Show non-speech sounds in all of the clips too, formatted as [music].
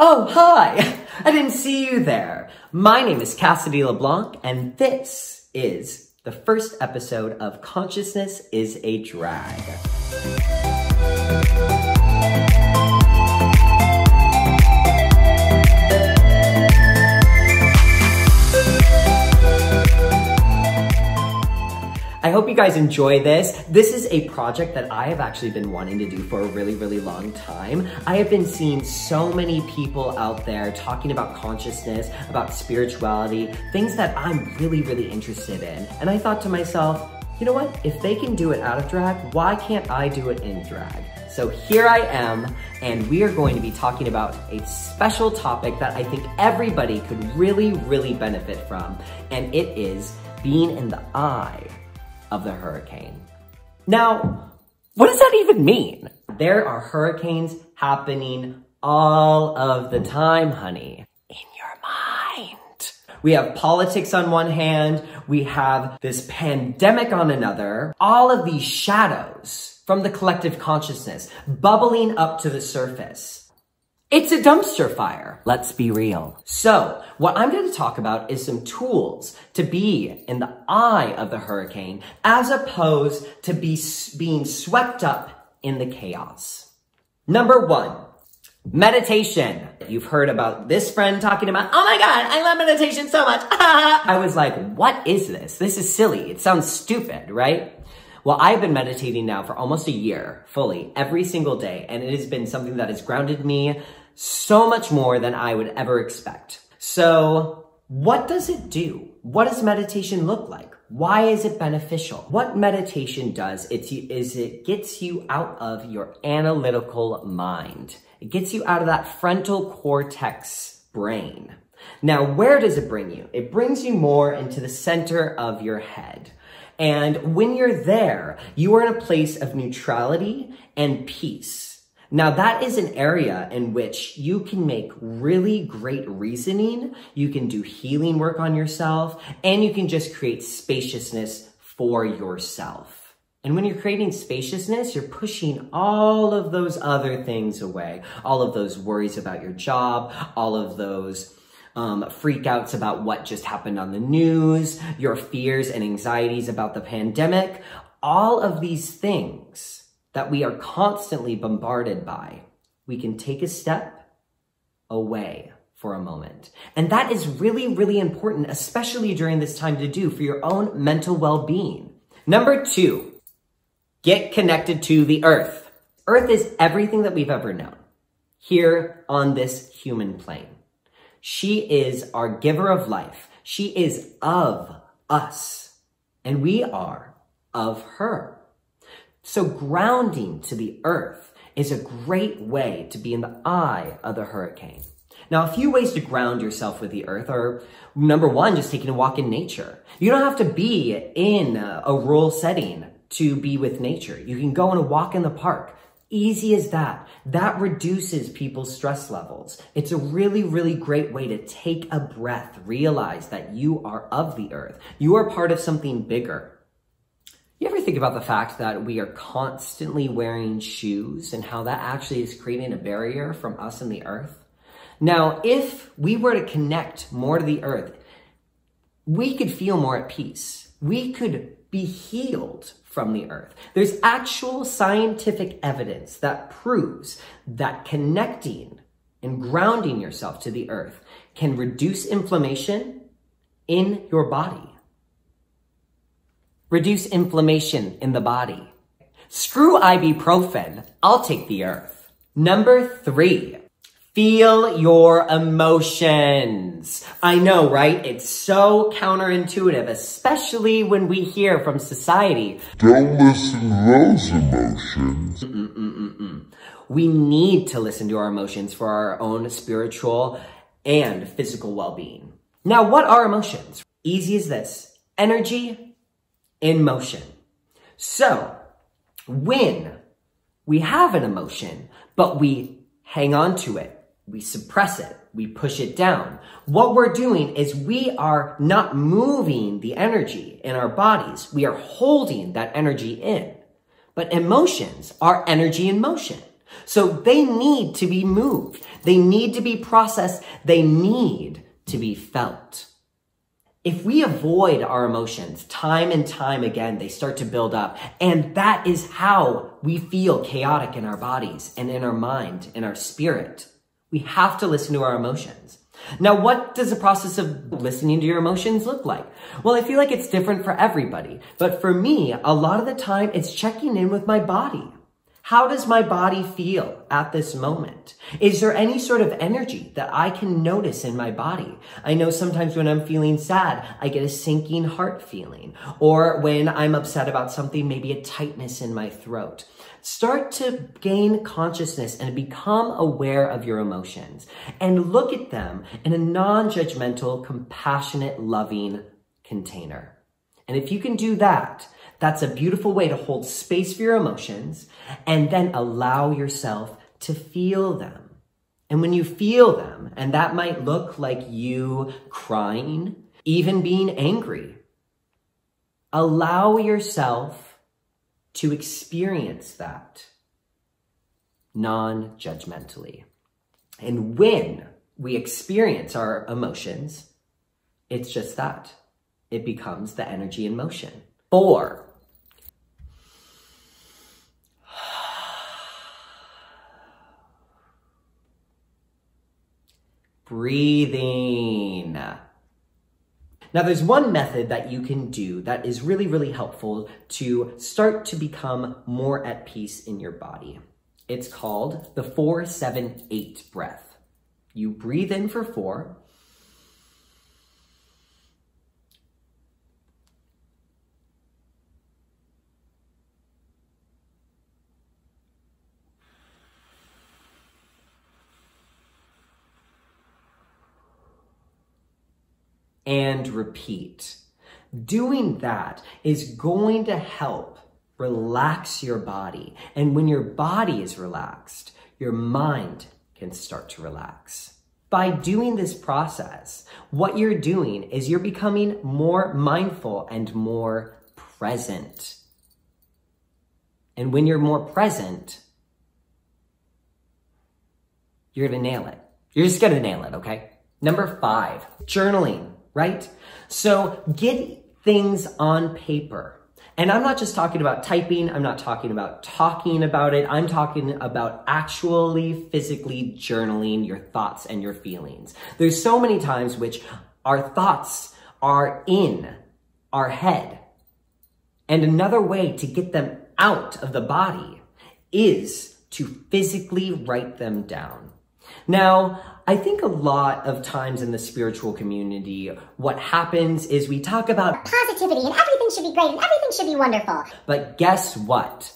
Oh, hi! [laughs] I didn't see you there. My name is Cassidy LeBlanc, and this is the first episode of Consciousness is a Drag. I hope you guys enjoy this. This is a project that I have actually been wanting to do for a really, really long time. I have been seeing so many people out there talking about consciousness, about spirituality, things that I'm really, really interested in. And I thought to myself, you know what? If they can do it out of drag, why can't I do it in drag? So here I am, and we are going to be talking about a special topic that I think everybody could really, really benefit from, and it is being in the eye of the hurricane. Now, what does that even mean? There are hurricanes happening all of the time, honey. In your mind. We have politics on one hand, we have this pandemic on another, all of these shadows from the collective consciousness bubbling up to the surface. It's a dumpster fire. Let's be real. So what I'm going to talk about is some tools to be in the eye of the hurricane as opposed to be being swept up in the chaos. Number one, meditation. You've heard about this friend talking about, oh my God, I love meditation so much. [laughs] I was like, what is this? This is silly. It sounds stupid, right? Well, I've been meditating now for almost a year fully every single day, and it has been something that has grounded me so much more than I would ever expect. So what does it do? What does meditation look like? Why is it beneficial? What meditation does is it gets you out of your analytical mind. It gets you out of that frontal cortex brain. Now, where does it bring you? It brings you more into the center of your head. And when you're there, you are in a place of neutrality and peace. Now that is an area in which you can make really great reasoning, you can do healing work on yourself, and you can just create spaciousness for yourself. And when you're creating spaciousness, you're pushing all of those other things away. All of those worries about your job, all of those um, freakouts about what just happened on the news, your fears and anxieties about the pandemic, all of these things that we are constantly bombarded by, we can take a step away for a moment. And that is really, really important, especially during this time to do for your own mental well-being. Number two, get connected to the earth. Earth is everything that we've ever known here on this human plane. She is our giver of life. She is of us and we are of her. So grounding to the earth is a great way to be in the eye of the hurricane. Now, a few ways to ground yourself with the earth are number one, just taking a walk in nature. You don't have to be in a rural setting to be with nature. You can go on a walk in the park. Easy as that. That reduces people's stress levels. It's a really, really great way to take a breath, realize that you are of the earth. You are part of something bigger. You ever think about the fact that we are constantly wearing shoes and how that actually is creating a barrier from us and the earth? Now, if we were to connect more to the earth, we could feel more at peace. We could be healed from the earth. There's actual scientific evidence that proves that connecting and grounding yourself to the earth can reduce inflammation in your body reduce inflammation in the body. Screw ibuprofen, I'll take the earth. Number three, feel your emotions. I know, right? It's so counterintuitive, especially when we hear from society. Don't listen to those emotions. Mm -mm -mm we need to listen to our emotions for our own spiritual and physical well-being. Now, what are emotions? Easy as this. Energy in motion. So when we have an emotion, but we hang on to it, we suppress it, we push it down. What we're doing is we are not moving the energy in our bodies. We are holding that energy in. But emotions are energy in motion. So they need to be moved. They need to be processed. They need to be felt. If we avoid our emotions time and time again, they start to build up. And that is how we feel chaotic in our bodies and in our mind, in our spirit. We have to listen to our emotions. Now, what does the process of listening to your emotions look like? Well, I feel like it's different for everybody. But for me, a lot of the time, it's checking in with my body. How does my body feel at this moment? Is there any sort of energy that I can notice in my body? I know sometimes when I'm feeling sad, I get a sinking heart feeling. Or when I'm upset about something, maybe a tightness in my throat. Start to gain consciousness and become aware of your emotions and look at them in a non-judgmental, compassionate, loving container. And if you can do that, that's a beautiful way to hold space for your emotions and then allow yourself to feel them. And when you feel them, and that might look like you crying, even being angry, allow yourself to experience that non-judgmentally. And when we experience our emotions, it's just that. It becomes the energy in motion. Four, breathing. Now, there's one method that you can do that is really, really helpful to start to become more at peace in your body. It's called the 478 breath. You breathe in for four, and repeat. Doing that is going to help relax your body. And when your body is relaxed, your mind can start to relax. By doing this process, what you're doing is you're becoming more mindful and more present. And when you're more present, you're gonna nail it. You're just gonna nail it, okay? Number five, journaling right? So get things on paper. And I'm not just talking about typing, I'm not talking about talking about it, I'm talking about actually physically journaling your thoughts and your feelings. There's so many times which our thoughts are in our head. And another way to get them out of the body is to physically write them down. Now, I think a lot of times in the spiritual community, what happens is we talk about positivity and everything should be great and everything should be wonderful. But guess what?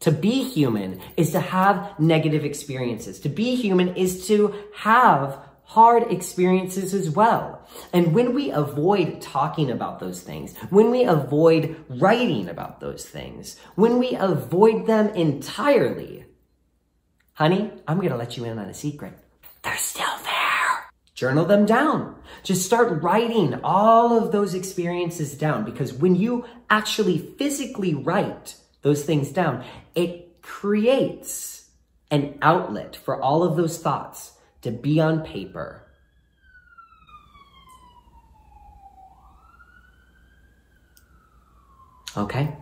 To be human is to have negative experiences. To be human is to have hard experiences as well. And when we avoid talking about those things, when we avoid writing about those things, when we avoid them entirely, honey, I'm going to let you in on a secret. They're still there. Journal them down. Just start writing all of those experiences down because when you actually physically write those things down, it creates an outlet for all of those thoughts to be on paper. Okay?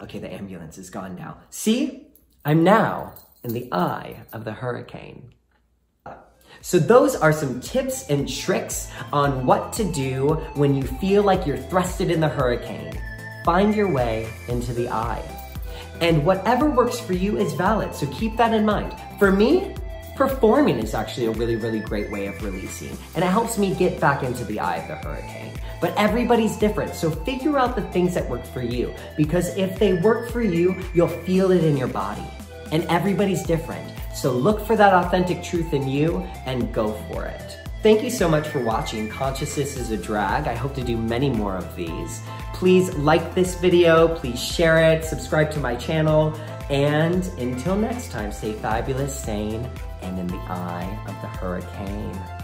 Okay, the ambulance is gone now. See? I'm now in the eye of the hurricane. So those are some tips and tricks on what to do when you feel like you're thrusted in the hurricane. Find your way into the eye. And whatever works for you is valid, so keep that in mind. For me, performing is actually a really, really great way of releasing, and it helps me get back into the eye of the hurricane. But everybody's different, so figure out the things that work for you, because if they work for you, you'll feel it in your body. And everybody's different, so look for that authentic truth in you and go for it. Thank you so much for watching Consciousness is a Drag. I hope to do many more of these. Please like this video, please share it, subscribe to my channel, and until next time, stay fabulous, sane, and in the eye of the hurricane.